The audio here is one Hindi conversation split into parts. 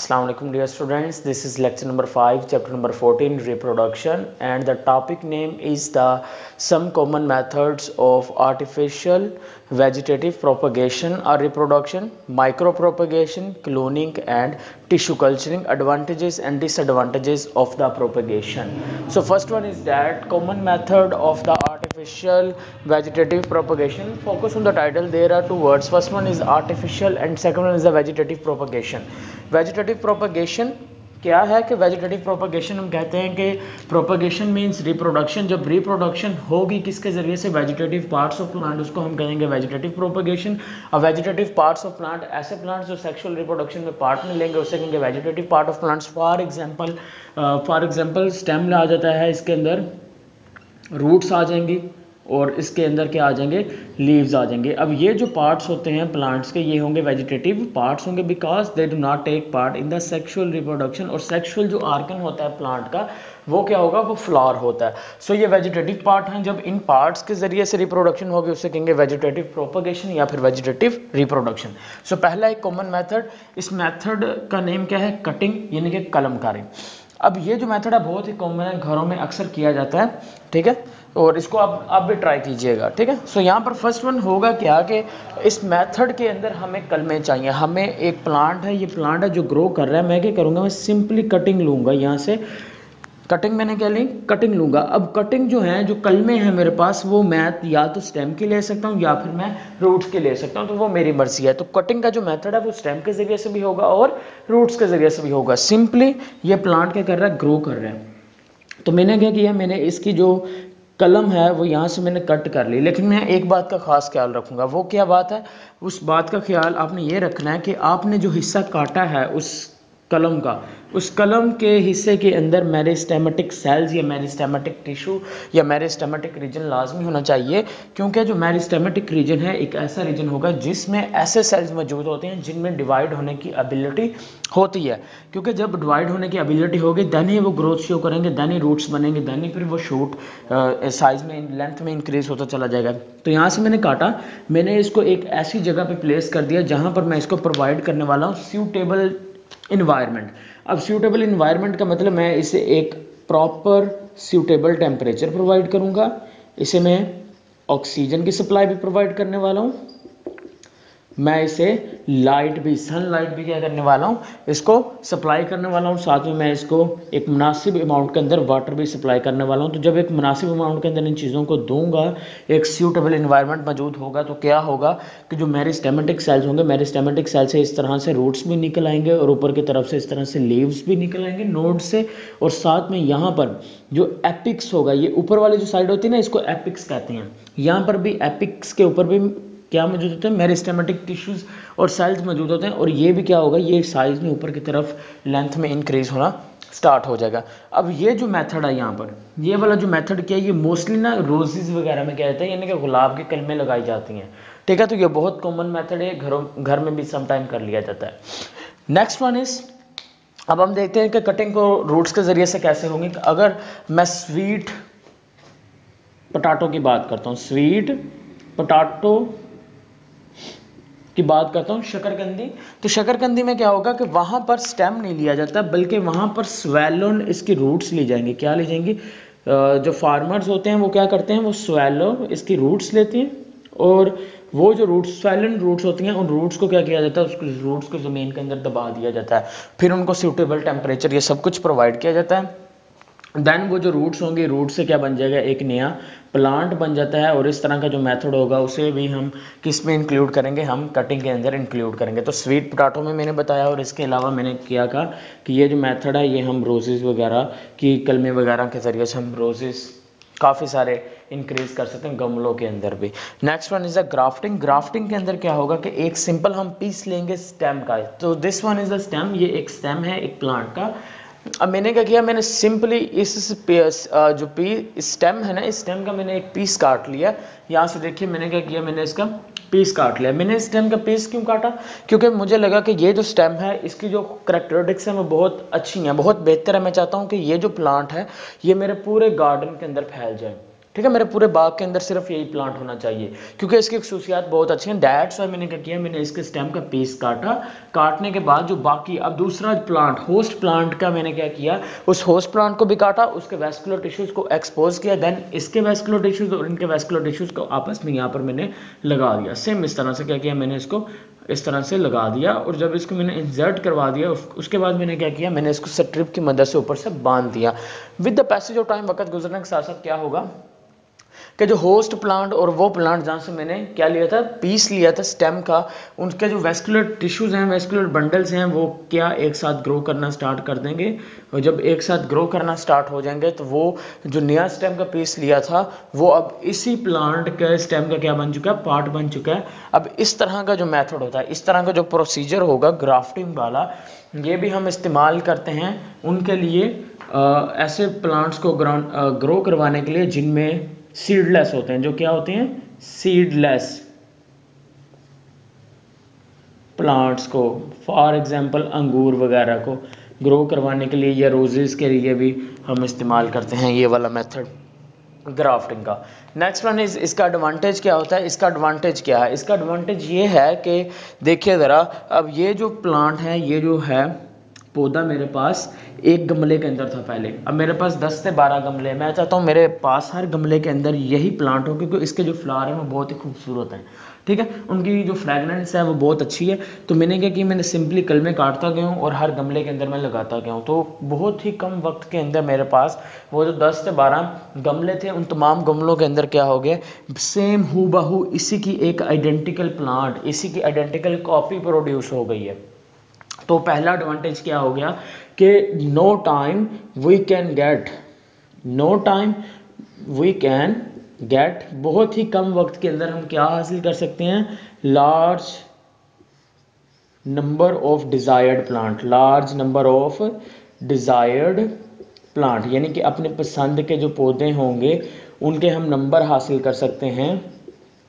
Assalamu alaikum dear students. This is lecture number 5 chapter number 14 reproduction. And the topic name is the some common methods of artificial vegetative propagation or reproduction micropropagation cloning and tissue culturing advantages and disadvantages of the propagation. So first one is that common method of the artificial vegetative propagation. Focus on the title. There are two words. First one is artificial and second one is the vegetative propagation. Vegetative propagation क्या है कि वेजिटेटिव प्रोपगेशन हम कहते हैं कि प्रोपगेशन मींस रिप्रोडक्शन जब रिप्रोडक्शन होगी, किसके ज़रिए से? वेजिटेटिव पार्ट्स ऑफ़ प्लांट उसको हम कहेंगे वेजिटेटिव प्रोपोगेशन और वेजिटेटिव पार्ट्स ऑफ़ प्लांट ऐसे प्लांट्स जो सेक्सुअल रिप्रोडक्शन में पार्ट में लेंगे, उसे कहेंगे vegetative part of plants for example for example stem आ जाता है इसके अंदर. रूट्स आ जाएँगी और इसके अंदर क्या आ जाएँगे? लीव्स आ जाएँगे। अब ये जो पार्ट्स होते हैं प्लांट्स के ये होंगे वेजिटेटिव पार्ट्स होंगे because they do not take part in the sexual reproduction और सेक्सुअल जो आर्गन होता है प्लांट का वो क्या होगा? वो फ्लावर होता है। सो so, ये वेजिटेटिव पार्ट हैं जब इन पार्ट्स के ज़रिए से रिप्रोडक्शन होगी उसे कहेंगे वेजिटेटिव प्रोपोगेशन या फिर वेजिटेटिव रिप्रोडक्शन सो पहला एक कॉमन मेथड इस मेथड का नेम क्या है? कटिंग यानी कि कलमकारी। अब ये जो मेथड है, बहुत ही कॉमन है, घरों में अक्सर किया जाता है, ठीक है? और इसको आप आप भी ट्राई कीजिएगा, ठीक है? सो यहाँ पर फ़र्स्ट वन होगा क्या कि इस मेथड के अंदर हमें कलमे चाहिए। हमें एक प्लांट है, ये प्लांट है जो ग्रो कर रहा है। मैं क्या करूँगा? मैं सिंपली कटिंग लूँगा यहाँ से। कटिंग मैंने क्या ली कटिंग लूँगा। अब कटिंग जो है, जो कलमे हैं मेरे पास, वो मैं या तो स्टेम की ले सकता हूँ, या फिर मैं रूट्स के ले सकता हूँ तो वो मेरी मर्ज़ी है। तो कटिंग का जो मेथड है, वो स्टेम के ज़रिए से भी होगा और रूट्स के ज़रिए से भी होगा। सिंपली ये प्लांट क्या कर रहा है ग्रो कर रहा है। तो मैंने क्या किया, मैंने इसकी जो कलम है, वो यहाँ से मैंने कट कर ली। लेकिन मैं एक बात का ख़ास ख्याल रखूँगा। वो क्या बात है? उस बात का ख्याल आपने ये रखना है कि आपने जो हिस्सा काटा है, उस कलम का। उस कलम के हिस्से के अंदर मेरिस्टेमेटिक सेल्स या मेरिस्टेमेटिक टिश्यू या मेरिस्टेमेटिक रीजन लाजमी होना चाहिए, क्योंकि जो मेरिस्टेमेटिक रीजन है, एक ऐसा रीजन होगा जिसमें ऐसे सेल्स मौजूद होते हैं जिनमें डिवाइड होने की एबिलिटी होती है। क्योंकि जब डिवाइड होने की एबिलिटी होगी दैन ही वो ग्रोथ शो करेंगे देन ही रूट्स बनेंगे देन ही फिर वो शूट साइज़ में लेंथ में इंक्रीज होता चला जाएगा। तो यहाँ से मैंने काटा, मैंने इसको एक ऐसी जगह पर प्लेस कर दिया जहाँ पर मैं इसको प्रोवाइड करने वाला हूँ सूटेबल इन्वायरमेंट अब सूटेबल इन्वायरमेंट का मतलब मैं इसे एक प्रॉपर सूटेबल टेम्परेचर प्रोवाइड करूँगा। इसे मैं ऑक्सीजन की सप्लाई भी प्रोवाइड करने वाला हूँ। मैं इसे लाइट भी सनलाइट भी क्या करने वाला हूँ? इसको सप्लाई करने वाला हूँ। साथ में मैं इसको एक मुनासिब अमाउंट के अंदर वाटर भी सप्लाई करने वाला हूँ। तो जब एक मुनासिब अमाउंट के अंदर इन चीज़ों को दूँगा, एक सूटेबल इन्वायरमेंट मौजूद होगा तो क्या होगा कि जो मेरिस्टेमेटिक सेल्स होंगे मेरिस्टेमेटिक सेल से इस तरह से रूट्स भी निकल आएँगे और ऊपर की तरफ़ से इस तरह से लीव्स भी निकल आएँगे नोड से। और साथ में यहाँ पर जो एपिक्स होगा, ये ऊपर वाली जो साइड होती है ना, इसको एपिक्स कहते हैं। यहाँ पर भी एपिक्स के ऊपर भी क्या मौजूद होते हैं? मेरिस्टेमेटिक टिश्यूज और सेल्स मौजूद होते हैं। और ये भी क्या होगा? ये साइज़ में ऊपर की तरफ़ लेंथ में इंक्रीज होना स्टार्ट हो जाएगा। अब ये जो मेथड है यहाँ पर, ये वाला जो मेथड क्या है? ये मोस्टली ना रोजेज वगैरह में क्या होता है? यानी कि गुलाब के कलमें लगाई जाती हैं। ठीक है? तो ये बहुत कॉमन मेथड है। घरों, घर में भी समटाइम कर लिया जाता है। नेक्स्ट वन इज़ अब हम देखते हैं कि कटिंग को रूट्स के ज़रिए से कैसे होंगी। तो अगर मैं स्वीट पटाटो की बात करता हूँ स्वीट पटाटो की बात करता हूँ, शकरकंदी। तो शकरकंदी में क्या होगा कि वहाँ पर स्टेम नहीं लिया जाता, बल्कि वहाँ पर स्वेलोन इसकी रूट्स ली जाएँगी। क्या ली जाएँगी? जो फार्मर्स होते हैं, वो क्या करते हैं? वो स्वेलो इसकी रूट्स लेते हैं, और वो जो रूट्स स्वेलन रूट्स होती हैं, उन रूट्स को क्या किया जाता है? उसको रूट्स को ज़मीन के अंदर दबा दिया जाता है। फिर उनको सूटेबल टेम्परेचर ये सब कुछ प्रोवाइड किया जाता है। देन वो जो रूट्स होंगे रूट से क्या बन जाएगा? एक नया प्लांट बन जाता है और इस तरह का जो मेथड होगा, उसे भी हम किसमें इंक्लूड करेंगे? हम कटिंग के अंदर इंक्लूड करेंगे। तो स्वीट पोटाटो में मैंने बताया और इसके अलावा मैंने किया कहा कि ये जो मेथड है, ये हम रोजेज़ वगैरह की कलमे वगैरह के ज़रिए से हम रोजेज़ काफ़ी सारे इंक्रीज कर सकते हैं गमलों के अंदर भी। Next one is a grafting grafting के अंदर क्या होगा कि एक सिंपल हम पीस लेंगे स्टेम का। तो this one is a stem ये एक स्टेम है, एक प्लांट का। अब मैंने क्या किया, मैंने सिंपली इस जो पी स्टेम है ना, इस स्टेम का मैंने एक पीस काट लिया। यहाँ से देखिए, मैंने क्या किया, मैंने इसका पीस काट लिया। मैंने स्टेम का पीस क्यों काटा? क्योंकि मुझे लगा कि ये जो स्टेम है, इसकी जो करेक्टरिटिक्स हैं, वो बहुत अच्छी हैं, बहुत बेहतर है। मैं चाहता हूँ कि ये जो प्लांट है, ये मेरे पूरे गार्डन के अंदर फैल जाए। ठीक है, मेरे पूरे बाग के अंदर सिर्फ़ यही प्लांट होना चाहिए। क्योंकि इसकी खसूसियात बहुत अच्छी हैं। डैट्स वाई मैंने क्या किया, मैंने इसके स्टेम का पीस काटा। काटने के बाद जो बाकी, अब दूसरा प्लांट होस्ट प्लांट का मैंने क्या किया, उस होस्ट प्लांट को भी काटा, उसके वेस्कुलर टिश्यूज़ को एक्सपोज किया देन इसके वेस्कुलर टिश्यूज़ और इनके वेस्कुलर टिश्यूज़ को आपस में यहाँ पर मैंने लगा दिया। सेम इस तरह से क्या किया मैंने इसको इस तरह से लगा दिया और जब इसको मैंने इंजर्ट करवा दिया उसके बाद मैंने क्या किया? मैंने इसको स्ट्रिप की मदद से ऊपर से बाँध दिया। With the passage of time वक्त गुजरने के साथ साथ क्या होगा? कि जो होस्ट प्लांट और वो प्लांट जहाँ से मैंने क्या लिया था पीस लिया था स्टेम का उनके जो वेस्कुलर टिश्यूज़ हैं वेस्कुलर बंडल्स हैं वो क्या एक साथ ग्रो करना स्टार्ट कर देंगे? और जब एक साथ ग्रो करना स्टार्ट हो जाएँगे तो वो जो नया स्टेम का पीस लिया था वो अब इसी प्लांट के स्टेम का क्या बन चुका है? पार्ट बन चुका है। अब इस तरह का जो मेथड होता है इस तरह का जो प्रोसीजर होगा ग्राफ्टिंग वाला ये भी हम इस्तेमाल करते हैं उनके लिए आ, ऐसे प्लांट्स को ग्रो करवाने के लिए जिनमें सीडलेस होते हैं। जो क्या होते हैं? सीडलेस प्लांट्स को फॉर एग्जांपल अंगूर वगैरह को ग्रो करवाने के लिए या रोजेस के लिए भी हम इस्तेमाल करते हैं ये वाला मेथड ग्राफ्टिंग का। नेक्स्ट वन इज़ इसका एडवांटेज क्या होता है? इसका एडवांटेज क्या है? इसका एडवांटेज ये है कि देखिए ज़रा, अब ये जो प्लांट है, ये जो है पौधा मेरे पास एक गमले के अंदर था पहले। अब मेरे पास 10 से 12 गमले मैं चाहता हूँ मेरे पास हर गमले के अंदर यही प्लांट हो, क्योंकि इसके जो फ्लावर हैं वो बहुत ही खूबसूरत हैं। ठीक है? उनकी जो फ्रेगनेंस है वो बहुत अच्छी है। तो मैंने क्या कि मैंने सिंपली कलमे काटता गया हूँ और हर गमले के अंदर मैं लगाता गया हूँ। तो बहुत ही कम वक्त के अंदर मेरे पास वो जो दस से बारह गमले थे, उन तमाम गमलों के अंदर क्या हो गया सेम हु इसी की एक आइडेंटिकल प्लांट इसी की आइडेंटिकल कॉपी प्रोड्यूस हो गई है। तो पहला एडवांटेज क्या हो गया कि no time we can get no time we can get बहुत ही कम वक्त के अंदर हम क्या हासिल कर सकते हैं? Large number of desired plant large number of desired plant यानी कि अपने पसंद के जो पौधे होंगे, उनके हम नंबर हासिल कर सकते हैं।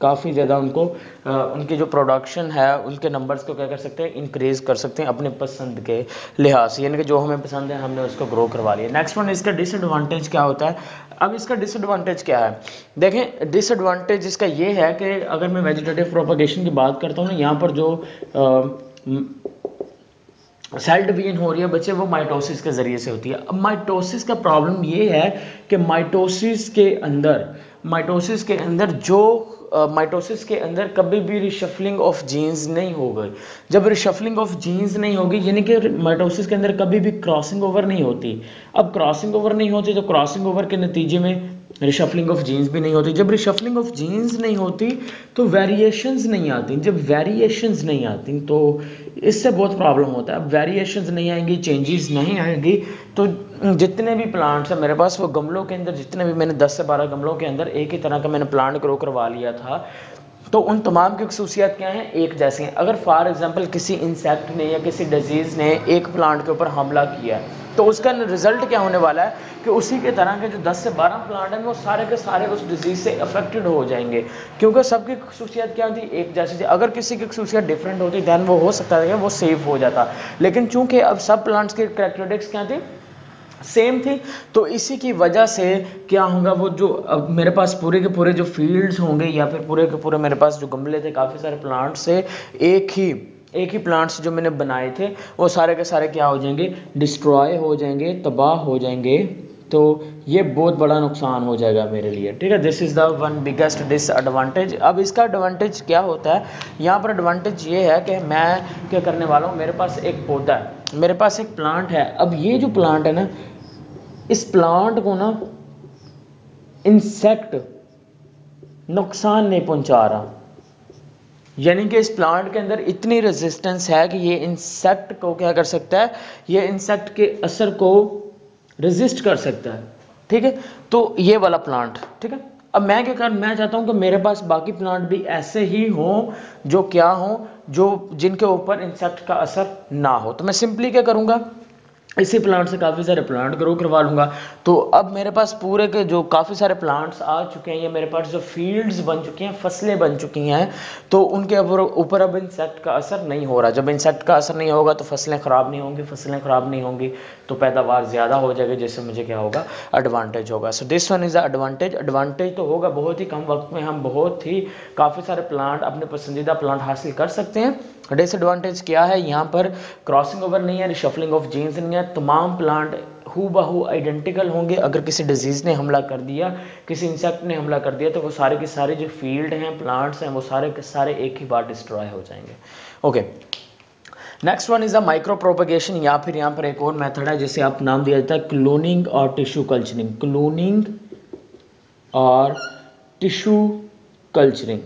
काफ़ी ज़्यादा उनको उनकी जो प्रोडक्शन है, उनके नंबर्स को क्या कर सकते हैं इंक्रीज़ कर सकते हैं अपने पसंद के लिहाज से। यानी कि जो हमें पसंद है, हमने उसको ग्रो करवा लिया। नेक्स्ट वन इसका डिसएडवांटेज क्या होता है? अब इसका डिसएडवांटेज क्या है? देखें डिसएडवांटेज इसका ये है कि अगर मैं वेजिटेटिव प्रोपोगेशन की बात करता हूँ ना, यहाँ पर जो सेल डिवीज़न हो रही है बच्चे, वो माइटोसिस के ज़रिए से होती है। अब माइटोसिस का प्रॉब्लम ये है कि माइटोसिस के अंदर माइटोसिस के अंदर जो माइटोसिस के अंदर कभी भी रिशफलिंग ऑफ़ जीन्स नहीं हो गई जब रिशफलिंग ऑफ़ जीन्स नहीं होगी, यानी कि माइटोसिस के अंदर कभी भी क्रॉसिंग ओवर नहीं होती। अब क्रॉसिंग ओवर नहीं होती तो क्रॉसिंग ओवर के नतीजे में रिशफलिंग ऑफ़ जीन्स भी नहीं होती। जब रिशफलिंग ऑफ़ जीन्स नहीं होती तो वेरिएशंस नहीं आती। जब वेरिएशंस नहीं आती तो इससे बहुत प्रॉब्लम होता है। अब वेरिएशंस नहीं आएँगी चेंजेस नहीं आएँगी तो जितने भी प्लांट्स हैं मेरे पास, वो गमलों के अंदर जितने भी मैंने 10 से 12 गमलों के अंदर एक ही तरह का मैंने प्लांट ग्रो करवा लिया था। तो उन तमाम की खसूसियात क्या हैं? एक जैसी हैं। अगर फॉर एग्जांपल किसी इंसेक्ट ने या किसी डिज़ीज़ ने एक प्लांट के ऊपर हमला किया है तो उसका रिज़ल्ट क्या होने वाला है? कि उसी के तरह के जो 10 से 12 प्लांट हैं, वो सारे के सारे उस डिज़ीज़ से अफेक्टेड हो जाएँगे। क्योंकि सबकी खसूसियात क्या थी एक जैसी थी। अगर किसी की खसूसियात डिफरेंट होती दैन वो हो सकता था कि वो सेफ़ हो जाता। लेकिन चूँकि अब सब प्लांट्स के करेक्टरिस्टिक्स क्या थी? सेम थी तो इसी की वजह से क्या होगा, वो जो, अब मेरे पास पूरे के पूरे जो फील्ड्स होंगे या फिर पूरे के पूरे मेरे पास जो गमले थे, काफ़ी सारे प्लांट्स थे, एक ही एक ही प्लांट्स जो मैंने बनाए थे, वो सारे के सारे क्या हो जाएँगे? डिस्ट्रॉय हो जाएँगे, तबाह हो जाएँगे। तो ये बहुत बड़ा नुकसान हो जाएगा मेरे लिए, ठीक है? This is the one biggest disadvantage अब इसका एडवांटेज क्या होता है? यहाँ पर एडवांटेज ये है कि मैं क्या करने वाला हूँ? मेरे पास एक पौधा है, मेरे पास एक प्लांट है। अब ये जो प्लांट है ना, इस प्लांट को ना इंसेक्ट नुकसान नहीं पहुँचा रहा। यानी कि इस प्लांट के अंदर इतनी रेजिस्टेंस है कि ये इंसेक्ट को क्या कर सकता है? ये इंसेक्ट के असर को रेजिस्ट कर सकता है। ठीक है? तो ये वाला प्लांट ठीक है? अब मैं क्या कर, मैं चाहता हूँ कि मेरे पास बाकी प्लांट भी ऐसे ही हों, जो क्या हों, जो जिनके ऊपर इंसेक्ट का असर ना हो। तो मैं सिंपली क्या करूँगा? इसी प्लांट से काफ़ी सारे प्लांट ग्रो करवा लूँगा। तो अब मेरे पास पूरे के जो काफ़ी सारे प्लांट्स आ चुके हैं, या मेरे पास जो फील्ड्स बन चुकी हैं, फ़सलें बन चुकी हैं तो उनके ऊपर अब इंसेक्ट का असर नहीं हो रहा। जब इंसेक्ट का असर नहीं होगा तो फ़सलें ख़राब नहीं होंगी, फ़सलें ख़राब नहीं होंगी तो पैदावार ज़्यादा हो जाएगी, जिससे मुझे क्या होगा? एडवांटेज होगा। So this one is advantage advantage तो होगा बहुत ही कम वक्त में हम बहुत ही काफ़ी सारे प्लांट अपने पसंदीदा प्लांट हासिल कर सकते हैं। डिसएडवांटेज क्या है? यहाँ पर क्रॉसिंग ओवर नहीं है रिशफलिंग ऑफ़ जीन्स नहीं है, तमाम प्लांट हु बहू आइडेंटिकल होंगे। अगर किसी डिज़ीज़ ने हमला कर दिया, किसी इंसेक्ट ने हमला कर दिया तो वो सारे के सारे जो फ़ील्ड हैं प्लांट्स हैं, वो सारे के सारे एक ही बार डिस्ट्रॉय हो जाएँगे। Okay next one is a micro propagation या फिर यहाँ पर एक और मेथड है, जिसे आप नाम दिया जाता है क्लोनिंग और टिश्यू कल्चरिंग क्लोनिंग और tissue culturing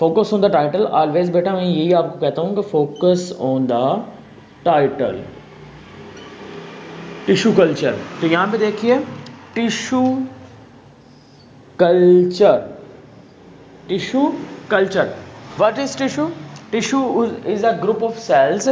focus on the title always बेटा, मैं यही आपको कहता हूँ कि focus on the title tissue culture तो यहाँ पे देखिए tissue culture tissue culture what is tissue tissue is a group of cells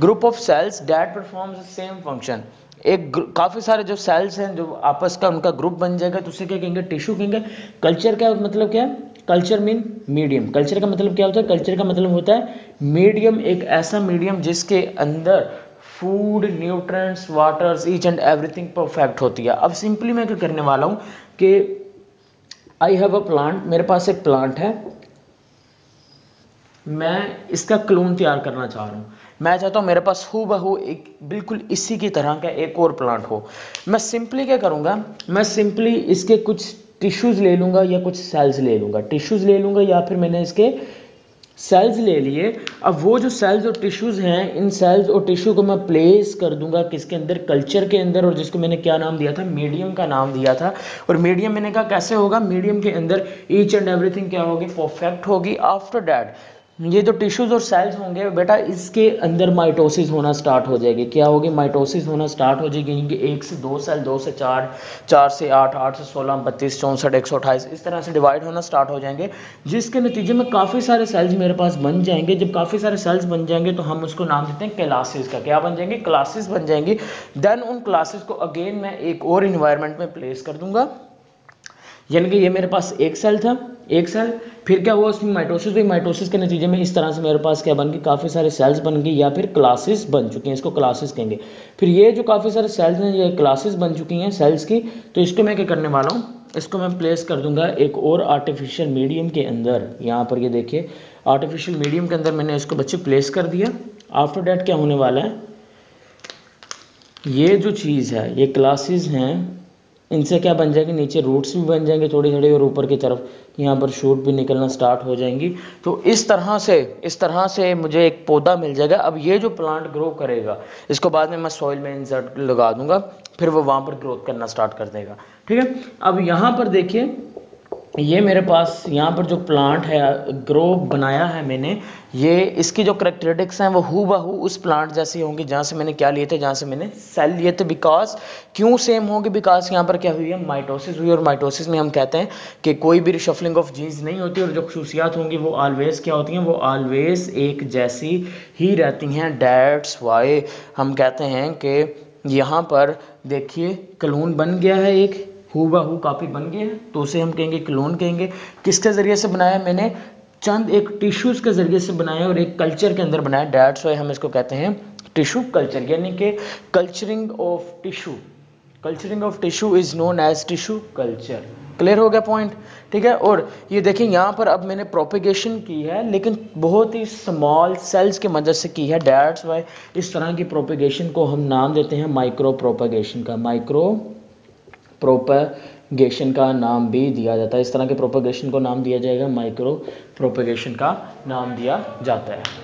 group of cells that performs same function एक काफ़ी सारे जो सेल्स हैं, जो आपस का उनका ग्रुप बन जाएगा तो उसे क्या कहेंगे? टिश्यू कहेंगे। कल्चर का मतलब क्या है? Culture mean medium. कल्चर का मतलब क्या होता है? कल्चर का मतलब होता है मीडियम, एक ऐसा मीडियम जिसके अंदर food nutrients waters each and everything perfect होती है। अब सिंपली मैं क्या करने वाला हूँ कि आई हैव अ प्लांट मेरे पास एक प्लांट है। मैं इसका क्लोन तैयार करना चाह रहा हूँ। मैं चाहता हूँ मेरे पास हु बहू एक बिल्कुल इसी की तरह का एक और प्लांट हो। मैं सिंपली क्या करूँगा? मैं सिंपली इसके कुछ टिश्यूज़ ले लूँगा या कुछ सेल्स ले लूँगा। टिश्यूज़ ले लूँगा या फिर मैंने इसके सेल्स ले लिए। अब वो जो सेल्स और टिश्यूज़ हैं, इन सेल्स और टिश्यू को मैं प्लेस कर दूँगा किसके अंदर? कल्चर के अंदर, और जिसको मैंने क्या नाम दिया था? मीडियम का नाम दिया था। और मीडियम मैंने कहा कैसे होगा? मीडियम के अंदर ईच एंड एवरीथिंग क्या होगी? परफेक्ट होगी। आफ्टर डैट ये जो टिश्यूज और सेल्स होंगे, बेटा, इसके अंदर माइटोसिस होना स्टार्ट हो जाएगी। क्या होगी? माइटोसिस होना स्टार्ट हो जाएगी एक से दो सेल दो से चार चार से आठ आठ से सोलह, बत्तीस, चौंसठ, एक सौ अट्ठाईस, इस तरह से डिवाइड होना स्टार्ट हो जाएँगे, जिसके नतीजे में काफ़ी सारे सेल्स मेरे पास बन जाएँगे। जब काफ़ी सारे सेल्स बन जाएँगे तो हम उसको नाम देते हैं क्लासेस का। क्या बन जाएँगे? क्लासेस बन जाएँगी। देन उन क्लासेस को अगेन मैं एक और इन्वायरमेंट में प्लेस कर दूँगा। यानी कि ये मेरे पास एक सेल था। एक सेल फिर क्या हुआ उसमें माइटोसिस हुई माइटोसिस के नतीजे में इस तरह से मेरे पास क्या बन गई काफ़ी सारे सेल्स बन गई या फिर क्लासेस बन चुकी हैं, इसको क्लासेस कहेंगे। फिर ये जो काफ़ी सारे सेल्स हैं, ये क्लासेस बन चुकी हैं सेल्स की तो इसको मैं क्या करने वाला हूँ? इसको मैं प्लेस कर दूँगा एक और आर्टिफिशियल मीडियम के अंदर। यहाँ पर ये देखिए आर्टिफिशियल मीडियम के अंदर मैंने इसको बच्चे प्लेस कर दिया। आफ्टर डैट क्या होने वाला है? ये जो चीज़ है, ये क्लासेस हैं इनसे क्या बन जाएगी? नीचे रूट्स भी बन जाएँगे थोड़ी थोड़ी और ऊपर की तरफ़। यहाँ पर शूट भी निकलना स्टार्ट हो जाएँगी। तो इस तरह से, इस तरह से मुझे एक पौधा मिल जाएगा। अब ये जो प्लांट ग्रो करेगा, इसको बाद में मैं सॉइल में इंसर्ट लगा दूँगा, फिर वो वहाँ पर ग्रोथ करना स्टार्ट कर देगा। ठीक है? अब यहाँ पर देखिए ये मेरे पास यहाँ पर जो प्लांट है ग्रो बनाया है मैंने, ये इसकी जो करेक्टरिटिक्स हैं वो हु बहू उस प्लांट जैसी होंगी जहाँ से मैंने क्या लिए थे, जहाँ से मैंने सेल लिए थे। बिकॉज़ क्यों सेम होंगे? बिकॉज़ यहाँ पर क्या हुई है? माइटोसिस हुई और माइटोसिस में हम कहते हैं कि कोई भी रिशफलिंग ऑफ़ जीन्स नहीं होती और जो खसूसियात होंगी वो ऑलवेज क्या होती हैं? वो ऑलवेज एक जैसी ही रहती हैं। डैट्स वाई हम कहते हैं कि यहाँ पर देखिए, कलून बन गया है एक। हु हु काफ़ी बन गए है। तो उसे हम कहेंगे क्लोन कहेंगे। किसके ज़रिए से बनाया मैंने? चंद एक टिश्यूज़ के ज़रिए से बनाया और एक कल्चर के अंदर बनाया। डैट्स वाई हम इसको कहते हैं टिश्यू कल्चर यानी कि culturing of tissue culturing of tissue is known as tissue culture clear हो गया पॉइंट ठीक है? और ये देखें यहाँ पर अब मैंने प्रोपिगेशन की है, लेकिन बहुत ही स्मॉल सेल्स की मदद से की है। डैट्स वाई इस तरह की प्रोपिगेशन को हम नाम देते हैं माइक्रो प्रोपिगेशन का। माइक्रो प्रोपेगेशन का नाम भी दिया जाता है। इस तरह के प्रोपेगेशन को नाम दिया जाएगा माइक्रो प्रोपेगेशन का नाम दिया जाता है।